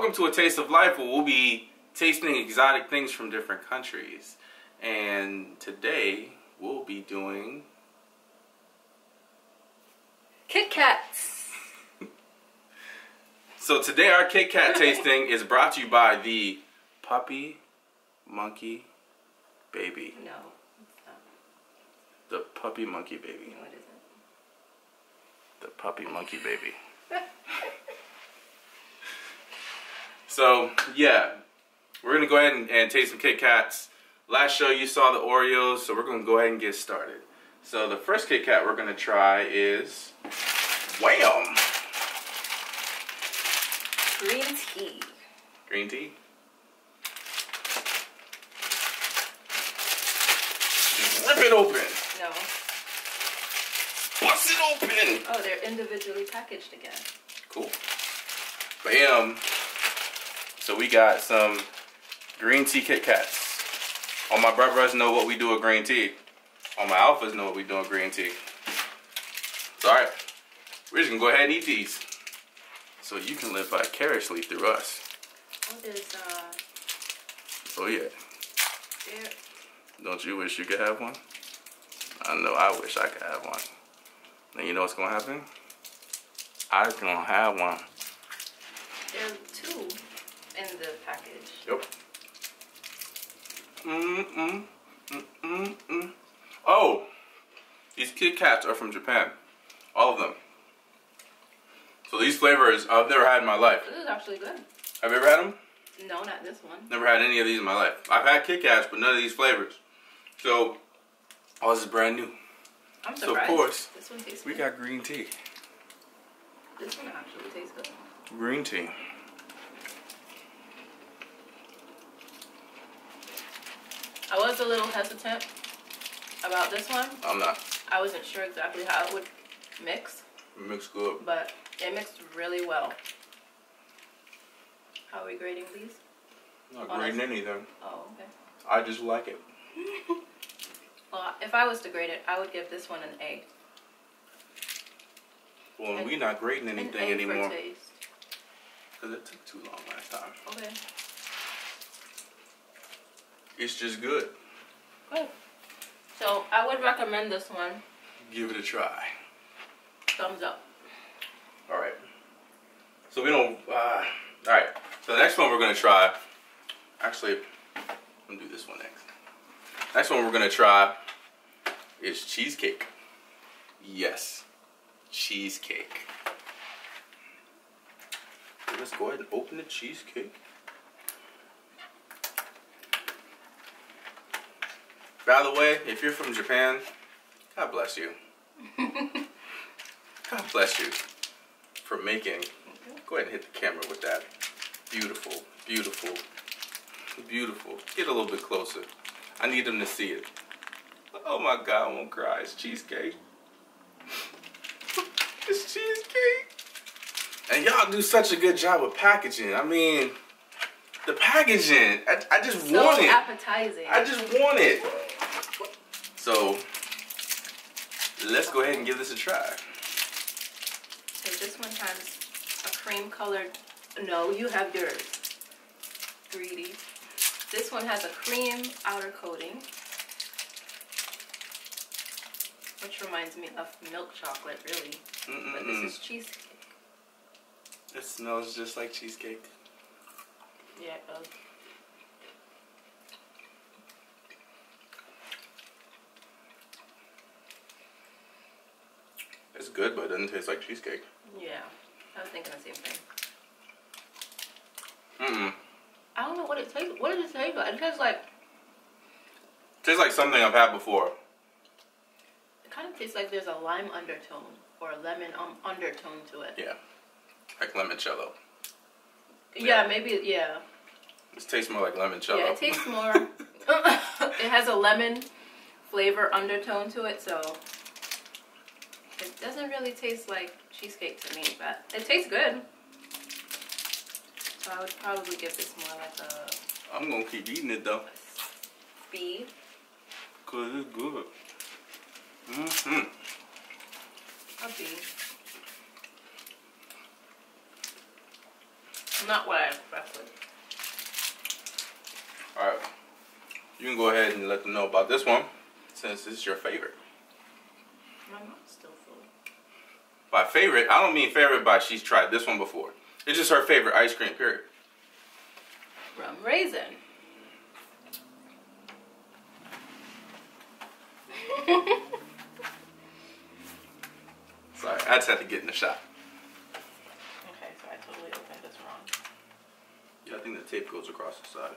welcome to A Taste of Lyfe where we'll be tasting exotic things from different countries. And today we'll be doing Kit Kats. So today our Kit Kat tasting is brought to you by the Puppy Monkey Baby. No, it's not. The Puppy Monkey Baby. No, it isn't. The Puppy Monkey Baby. So yeah, we're gonna go ahead and, and taste some Kit Kats. Last show you saw the Oreos, so we're gonna go ahead and get started. So the first Kit Kat we're gonna try is Wham! Green tea. Green tea. Rip it open. No. Bust it open. Oh, they're individually packaged again. Cool. Bam. So we got some green tea Kit Kats. All my brothers know what we do with green tea. All my alphas know what we do with green tea. It's alright. We're just gonna go ahead and eat these. So you can live vicariously through us. What is, uh, Oh yeah. there? Don't you wish you could have one? I know I wish I could have one. Then you know what's gonna happen? I gonna have one. There are two in the package. Yep. Mm mm mm. Oh, these Kit Kats are from Japan. All of them. So these flavors I've never had in my life. This is actually good. Have you ever had them? No, not this one. Never had any of these in my life. I've had Kit Kats, but none of these flavors. So, all this is brand new. I'm So, of course, this one tastes We good. got green tea. This one actually tastes good. Green tea. I was a little hesitant about this one. I'm not. I wasn't sure exactly how it would mix, Mixed good. but it mixed really well. How are we grading these? Not Honest. grading anything. Oh, okay. I just like it. Well, if I was to grade it, I would give this one an A. Well, And- we not grading anything A anymore. Because it took too long last time. Okay. It's just good. Good. So I would recommend this one. Give it a try. Thumbs up. All right. So we don't. Uh, all right. So the next one we're gonna try. Actually, I'm gonna do this one next. Next one we're gonna try is cheesecake. Yes, cheesecake. Let's go ahead and open the cheesecake. By the way, if you're from Japan, God bless you. God bless you for making. Go ahead and hit the camera with that. Beautiful, beautiful, beautiful. Get a little bit closer. I need them to see it. Oh my God, I won't cry. It's cheesecake. it's cheesecake. And y'all do such a good job with packaging. I mean, the packaging. I, I just So want it. appetizing. I just want it. So, let's go ahead and give this a try. So this one has a cream colored. No, you have yours. Greedy. This one has a cream outer coating, which reminds me of milk chocolate, really. But Mm-mm-mm. this is cheesecake. It smells just like cheesecake. Yeah, it does. It's good, but it doesn't taste like cheesecake. Yeah, I was thinking the same thing. Mm-mm. I don't know what it tastes. What does it taste like? It tastes like. Tastes like something I've had before. It kind of tastes like there's a lime undertone or a lemon um, undertone to it. Yeah. Like limoncello. Yeah, maybe. Yeah. This tastes more like limoncello. Yeah, it tastes more. it has a lemon flavor undertone to it, so it doesn't really taste like cheesecake to me, but it tastes good. So I would probably give this more like a I'm gonna keep eating it though. B. Cause it's good. Mm-hmm. A B. Not what I expected. All right. You can go ahead and let them know about this one, since it's your favorite. My mouth's still full. By favorite, I don't mean favorite by she's tried this one before. It's just her favorite ice cream, period. Rum raisin. Sorry, I just had to get in the shot. Okay, so I totally opened this wrong. Yeah, I think the tape goes across the side.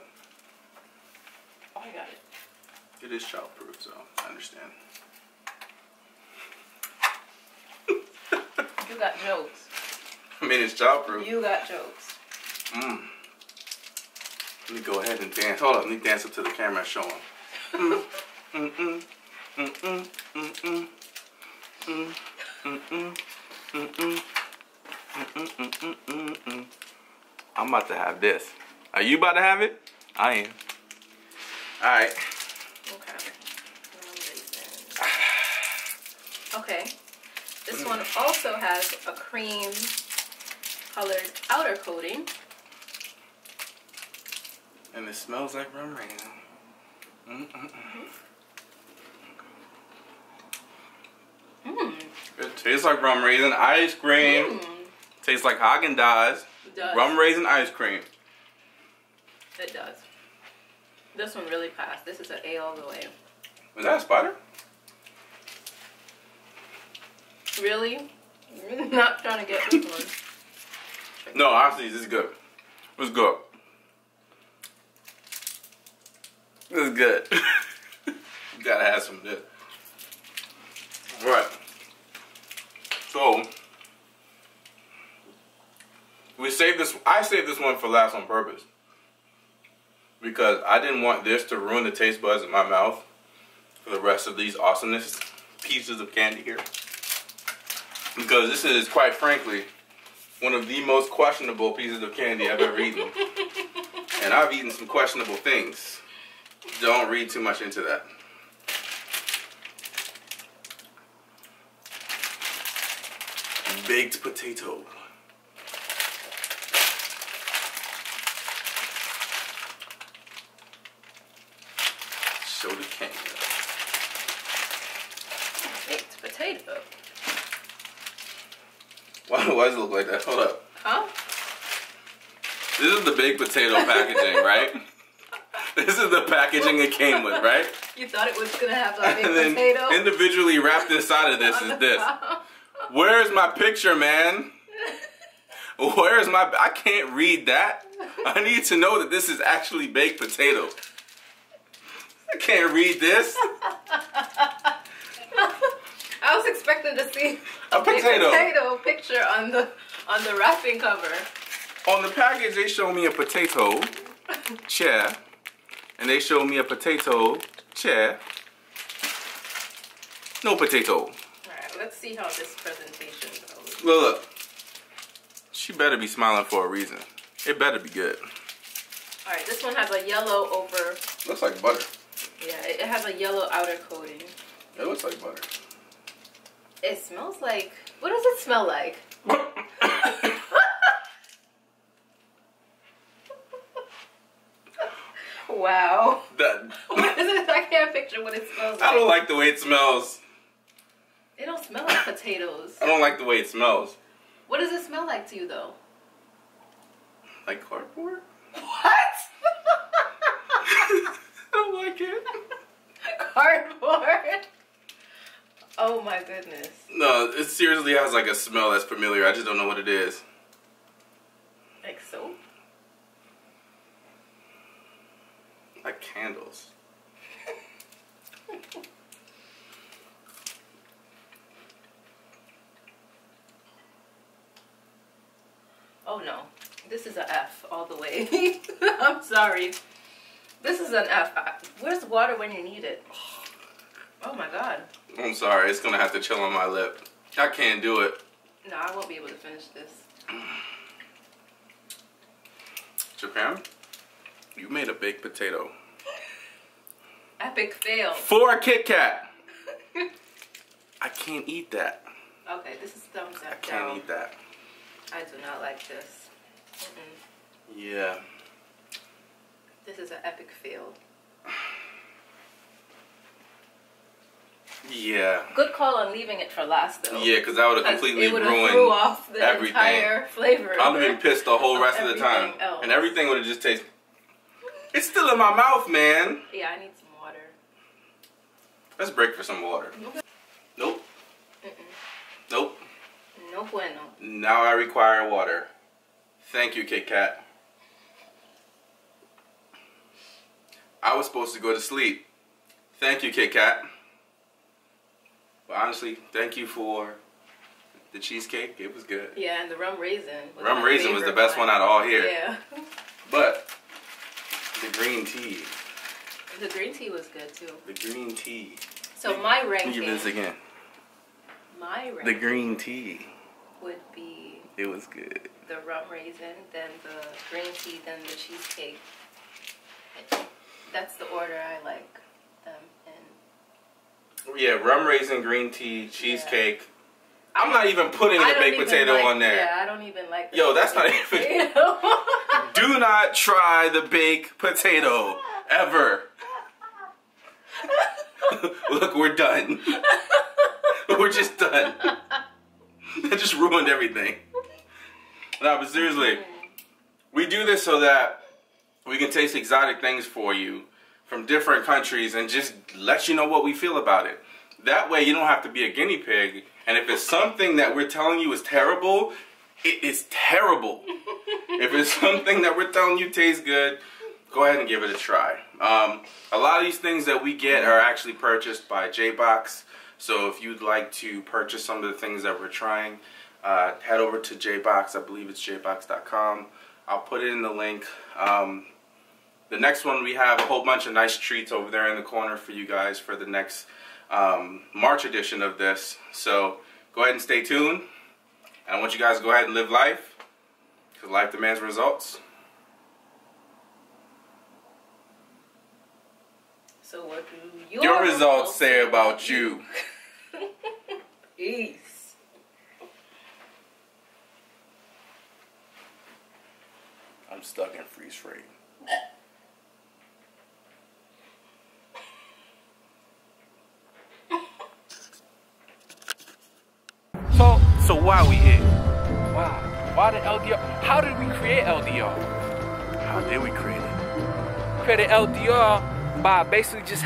Oh, I got it. It is childproof, so I understand. You got jokes. I mean, it's childproof. You got jokes. Mm. Let me go ahead and dance. Hold up, let me dance up to the camera and show them. Mm, mm, mm, mm, mm, mm, mm, mm, mm, mm, mm, mm, mm, mm, mm, mm, mm. I'm about to have this. Are you about to have it? I am. All right. Okay. Okay. This one also has a cream colored outer coating. And it smells like rum raisin. Mm, mm, mm. Mmm. It tastes like rum raisin ice cream. Mmm. Tastes like Haagen Dazs. Does. Rum raisin ice cream. It does. This one really passed. This is an A all the way. Is that a spider? Really? Not trying to get this one. No, honestly, this is good. It's good. This is good. you gotta have some of this. Right. So we saved this. I saved this one for last on purpose because I didn't want this to ruin the taste buds in my mouth for the rest of these awesomeness pieces of candy here. Because this is, quite frankly, one of the most questionable pieces of candy I've ever eaten. And I've eaten some questionable things. Don't read too much into that. Baked potato. The camera. Baked potato. Why, why does it look like that? Hold up. Huh? This is the baked potato packaging, right? This is the packaging it came with, right? You thought it was gonna have a baked And then potato? individually wrapped inside of this is this. Where's my picture, man? Where's my? I can't read that. I need to know that this is actually baked potato. I can't read this. I was expecting to see A potato. potato picture on the on the wrapping cover. On the package, they show me a potato chair, and they show me a potato chair. No potato. Alright, let's see how this presentation goes. Look, look. She better be smiling for a reason. It better be good. Alright, this one has a yellow over Looks like butter. yeah, it it has a yellow outer coating. It looks like butter. It smells like what does it smell like? Wow. That, What is it? I can't picture what it smells like. I don't like the way it smells. It don't smell like potatoes. I don't like the way it smells. What does it smell like to you though? Like cardboard? What? I don't like it. Cardboard. Oh my goodness. No, it seriously has like a smell that's familiar. I just don't know what it is. Like soap? Like candles. Oh no. This is a F all the way. I'm sorry. This is an F. Where's water when you need it? Oh my god. I'm sorry, it's gonna have to chill on my lip. I can't do it. No, I won't be able to finish this. Japan, you made a baked potato. Epic fail. For a Kit Kat. I can't eat that. okay, this is thumbs I can't down. eat that. I do not like this. Mm-mm. Yeah. This is an epic fail. Yeah. Good call on leaving it for last though. Yeah, because that would have completely it would have ruined off the everything. entire flavor. I'd have been pissed the whole rest of the time. Else. And everything would have just tasted. It's still in my mouth, man. Yeah, I need some water. Let's break for some water. Nope. Nope. No bueno. Now I require water. Thank you, Kit Kat. I was supposed to go to sleep. Thank you, Kit Kat. But honestly, thank you for the cheesecake. It was good. Yeah, and the rum raisin. Was Rum raisin was the best one out of all here. Yeah. But the green tea, The green tea was good too. the green tea. So my Let me ranking, give this again. my ranking. The green tea. would be It was good. the rum raisin, then the green tea, then the cheesecake. That's the order I like them. Yeah, rum raisin, green tea, cheesecake. I'm not even putting the baked potato like- on there. Yeah, I don't even like. the Yo, that's not even- Do not try the baked potato ever. Look, we're done. we're just done. That just ruined everything. No, but seriously, mm. we do this so that we can taste exotic things for you from different countries and just let you know what we feel about it. That way, you don't have to be a guinea pig. And if it's something that we're telling you is terrible, it is terrible. if it's something that we're telling you tastes good, go ahead and give it a try. Um, a lot of these things that we get are actually purchased by J-Box. So if you'd like to purchase some of the things that we're trying, uh, head over to J-Box. I believe it's jbox.com. I'll put it in the link. Um, the next one we have a whole bunch of nice treats over there in the corner for you guys for the next um, March edition of this. So go ahead and stay tuned. And I want you guys to go ahead and live life because life demands results. so what do your, Your results say about you. Peace. I'm stuck in freeze frame. Why we here? wow, why did LDR? How did we create LDR? How did we create it? Created LDR by basically just